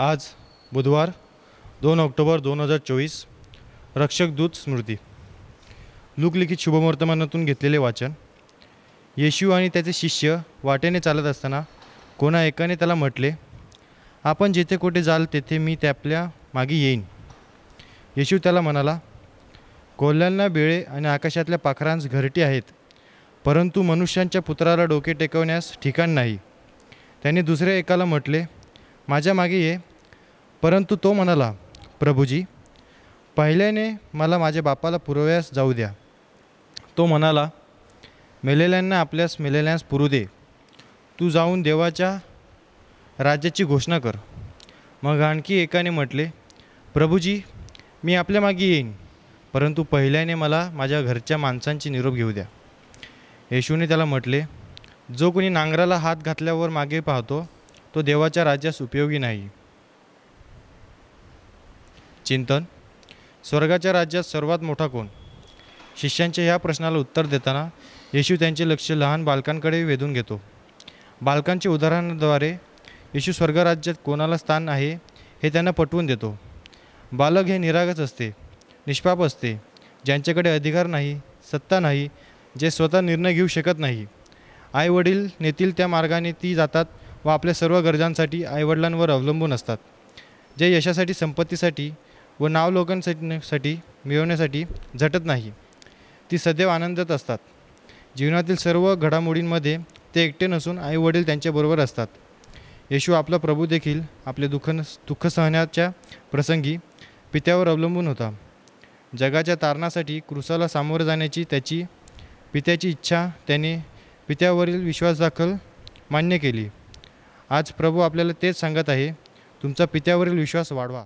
आज बुधवार दोन ऑक्टोबर दोन हजार चोवीस रक्षक दूत स्मृती. लुकलिखित शुभवर्तमानातून घेतलेले वाचन. येशू आणि त्याचे शिष्य वाटेने चालत असताना कोणा एकाने त्याला म्हटले आपण जेथे कुठे जाल तेथे मी त्या आपल्या मागे येईन. येशू त्याला म्हणाला कोल्ह्यांना बिळे आणि आकाशातल्या पाखरांस घरटी आहेत परंतु मनुष्यांच्या पुत्राला डोके टेकवण्यास ठिकाण नाही. त्याने दुसऱ्या एकाला म्हटले माझ्या मागे ये परंतु तो म्हणाला प्रभूजी पहिल्याने मला माझ्या बापाला पुरवयास जाऊ द्या. तो म्हणाला मेलेल्यांना आपल्यास मेलेल्यास पुरू दे. तू जाऊन देवाच्या राज्याची घोषणा कर. मग आणखी एकाने म्हटले प्रभूजी मी आपल्या मागे येईन परंतु पहिल्याने मला माझ्या घरच्या माणसांची निरोप घेऊ द्या. येशूने त्याला म्हटले जो कोणी नांगराला हात घातल्यावर मागे पाहतो तो देवाच्या राज्यास उपयोगी नाही. चिंतन? स्वर्गाच्या राज्यात सर्वात मोठा कोण? शिष्यांच्या ह्या प्रश्नाला उत्तर देताना येशू त्यांचे लक्ष लहान बालकांकडे वेधून घेतो. बालकांच्या उदाहरणाद्वारे येशू स्वर्गराज्यात कोणाला स्थान आहे हे त्यांना पटवून देतो. बालक हे निरागस असते निष्पाप असते ज्यांच्याकडे अधिकार नाही सत्ता नाही जे स्वतः निर्णय घेऊ शकत नाही. आईवडील नेतील त्या मार्गाने ती जातात व आपल्या सर्व गरजांसाठी आईवडिलांवर अवलंबून असतात. जे यशासाठी संपत्तीसाठी व नाव लोकांसाठी मिळवण्यासाठी झटत नाही. ती सदैव आनंदात असतात. जीवनातील सर्व घडामोडींमध्ये ते एकटे नसून आई वडील त्यांच्याबरोबर असतात. येशू आपला प्रभू देखील आपले दुःख दुःख सहण्याच्या प्रसंगी पित्यावर अवलंबून होता. जगाच्या तारणासाठी क्रुसाला सामोरं जाण्याची त्याची पित्याची इच्छा त्याने पित्यावरील विश्वासदाखल मान्य केली. आज प्रभू आपल्याला तेच सांगत आहे तुमचा पित्यावरील विश्वास वाढवा.